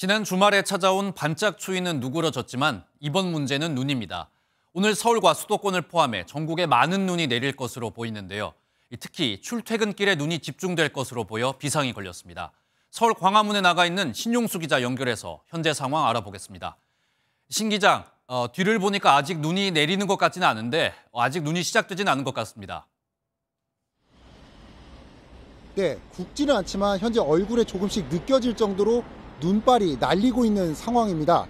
지난 주말에 찾아온 반짝 추위는 누그러졌지만 이번 문제는 눈입니다. 오늘 서울과 수도권을 포함해 전국에 많은 눈이 내릴 것으로 보이는데요. 특히 출퇴근길에 눈이 집중될 것으로 보여 비상이 걸렸습니다. 서울 광화문에 나가 있는 신용수 기자 연결해서 현재 상황 알아보겠습니다. 신 기장, 어, 뒤를 보니까 아직 눈이 내리는 것 같지는 않은데 아직 눈이 시작되지는 않은 것 같습니다. 네, 굵지는 않지만 현재 얼굴에 조금씩 느껴질 정도로 눈발이 날리고 있는 상황입니다.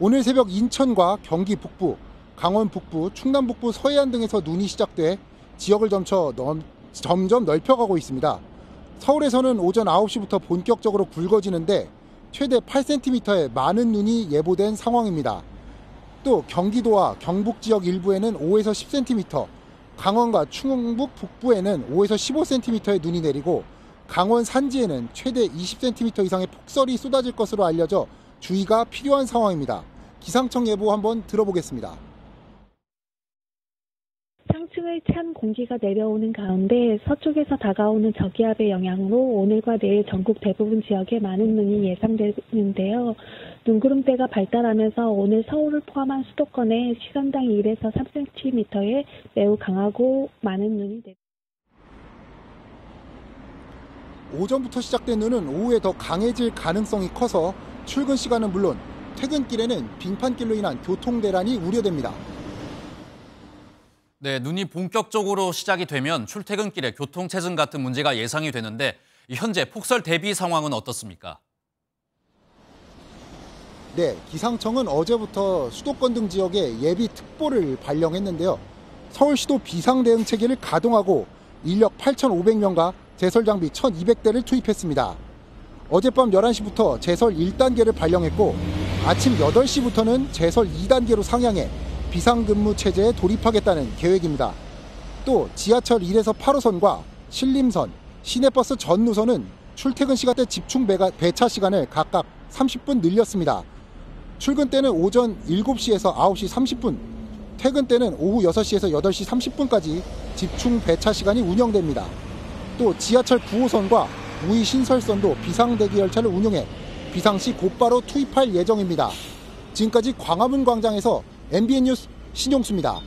오늘 새벽 인천과 경기 북부, 강원 북부, 충남 북부, 서해안 등에서 눈이 시작돼 지역을 점쳐 넘, 점점 넓혀가고 있습니다. 서울에서는 오전 9시부터 본격적으로 굵어지는데 최대 8cm의 많은 눈이 예보된 상황입니다. 또 경기도와 경북 지역 일부에는 5에서 10cm, 강원과 충북 북부에는 5에서 15cm의 눈이 내리고 강원 산지에는 최대 20cm 이상의 폭설이 쏟아질 것으로 알려져 주의가 필요한 상황입니다. 기상청 예보 한번 들어보겠습니다. 상층의 찬 공기가 내려오는 가운데 서쪽에서 다가오는 저기압의 영향으로 오늘과 내일 전국 대부분 지역에 많은 눈이 예상되는데요. 눈구름대가 발달하면서 오늘 서울을 포함한 수도권에 시간당 1에서 3cm의 매우 강하고 많은 눈이 내립니다. 오전부터 시작된 눈은 오후에 더 강해질 가능성이 커서 출근 시간은 물론 퇴근길에는 빙판길로 인한 교통 대란이 우려됩니다. 네, 눈이 본격적으로 시작이 되면 출퇴근길에 교통 체증 같은 문제가 예상이 되는데 현재 폭설 대비 상황은 어떻습니까? 네, 기상청은 어제부터 수도권 등 지역에 예비 특보를 발령했는데요. 서울시도 비상대응 체계를 가동하고 인력 8,500명과 제설 장비 1,200대를 투입했습니다. 어젯밤 11시부터 제설 1단계를 발령했고 아침 8시부터는 제설 2단계로 상향해 비상근무 체제에 돌입하겠다는 계획입니다. 또 지하철 1에서 8호선과 신림선, 시내버스 전 노선은 출퇴근 시간대 집중 배차 시간을 각각 30분 늘렸습니다. 출근 때는 오전 7시에서 9시 30분, 퇴근 때는 오후 6시에서 8시 30분까지 집중 배차 시간이 운영됩니다. 또 지하철 9호선과 우이 신설선도 비상대기 열차를 운영해 비상시 곧바로 투입할 예정입니다. 지금까지 광화문 광장에서 MBN 뉴스 신용수입니다.